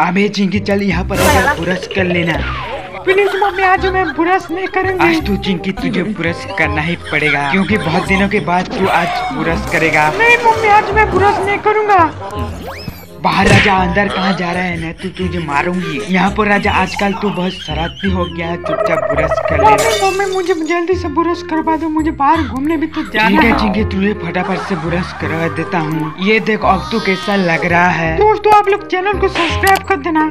चिंकी चल यहाँ पर ब्रश कर लेना। प्लीज़ मम्मी आज मैं ब्रश नहीं करूँगी। आज तू चिंकी तुझे ब्रश करना ही पड़ेगा क्योंकि बहुत दिनों के बाद तू आज ब्रश करेगा। नहीं मम्मी आज मैं ब्रश नहीं करूँगा। बाहर राजा अंदर कहाँ जा रहा है? ना तू तुझे मारूँगी। यहाँ पर राजा आजकल तू बहुत शरारती हो गया है। चुपचाप ब्रश कर ले तो मम्मी मुझे जल्दी से ब्रश करवा दो। मुझे बाहर घूमने भी तो जाना ठीक है है। तुझे फटाफट से ब्रश करवा देता हूँ। ये देख अब तू कैसा लग रहा है। दोस्तों आप लोग चैनल को सब्सक्राइब कर देना।